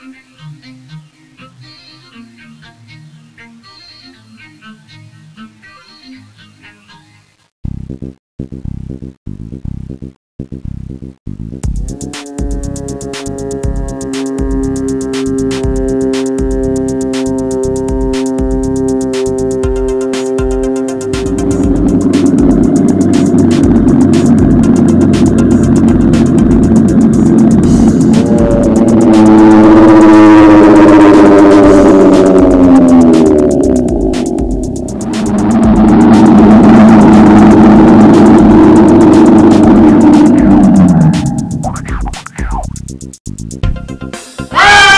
みんなで。あ